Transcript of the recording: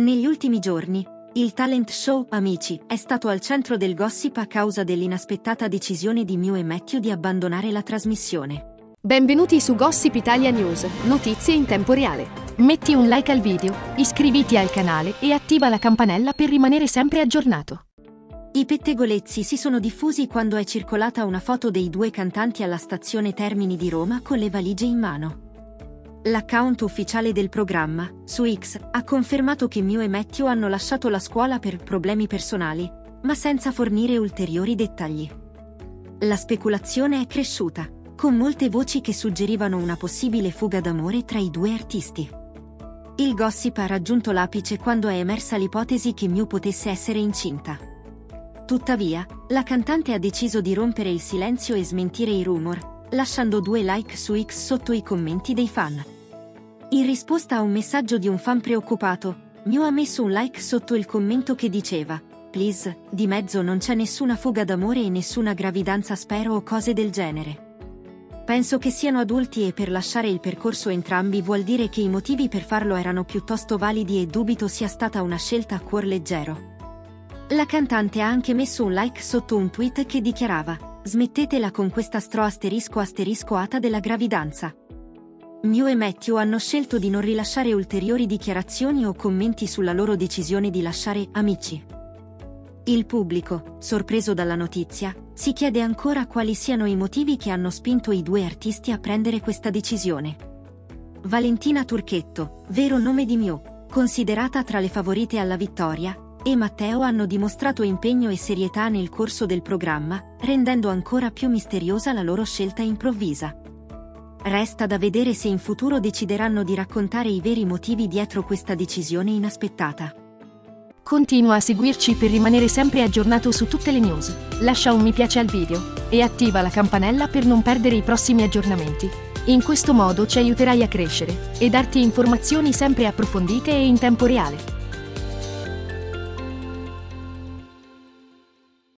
Negli ultimi giorni, il talent show Amici è stato al centro del gossip a causa dell'inaspettata decisione di Mew e Matthew di abbandonare la trasmissione. Benvenuti su Gossip Italia News, notizie in tempo reale. Metti un like al video, iscriviti al canale e attiva la campanella per rimanere sempre aggiornato. I pettegolezzi si sono diffusi quando è circolata una foto dei due cantanti alla stazione Termini di Roma con le valigie in mano. L'account ufficiale del programma, su X, ha confermato che Mew e Matthew hanno lasciato la scuola per problemi personali, ma senza fornire ulteriori dettagli. La speculazione è cresciuta, con molte voci che suggerivano una possibile fuga d'amore tra i due artisti. Il gossip ha raggiunto l'apice quando è emersa l'ipotesi che Mew potesse essere incinta. Tuttavia, la cantante ha deciso di rompere il silenzio e smentire i rumor, lasciando due like su X sotto i commenti dei fan. In risposta a un messaggio di un fan preoccupato, Mew ha messo un like sotto il commento che diceva Please, di mezzo non c'è nessuna fuga d'amore e nessuna gravidanza spero o cose del genere. Penso che siano adulti e per lasciare il percorso entrambi vuol dire che i motivi per farlo erano piuttosto validi e dubito sia stata una scelta a cuor leggero. La cantante ha anche messo un like sotto un tweet che dichiarava Smettetela con questa stro asterisco asterisco ata della gravidanza. Mew e Matthew hanno scelto di non rilasciare ulteriori dichiarazioni o commenti sulla loro decisione di lasciare Amici. Il pubblico, sorpreso dalla notizia, si chiede ancora quali siano i motivi che hanno spinto i due artisti a prendere questa decisione. Valentina Turchetto, vero nome di Mew, considerata tra le favorite alla vittoria, e Matteo hanno dimostrato impegno e serietà nel corso del programma, rendendo ancora più misteriosa la loro scelta improvvisa. Resta da vedere se in futuro decideranno di raccontare i veri motivi dietro questa decisione inaspettata. Continua a seguirci per rimanere sempre aggiornato su tutte le news. Lascia un mi piace al video e attiva la campanella per non perdere i prossimi aggiornamenti. In questo modo ci aiuterai a crescere e darti informazioni sempre approfondite e in tempo reale.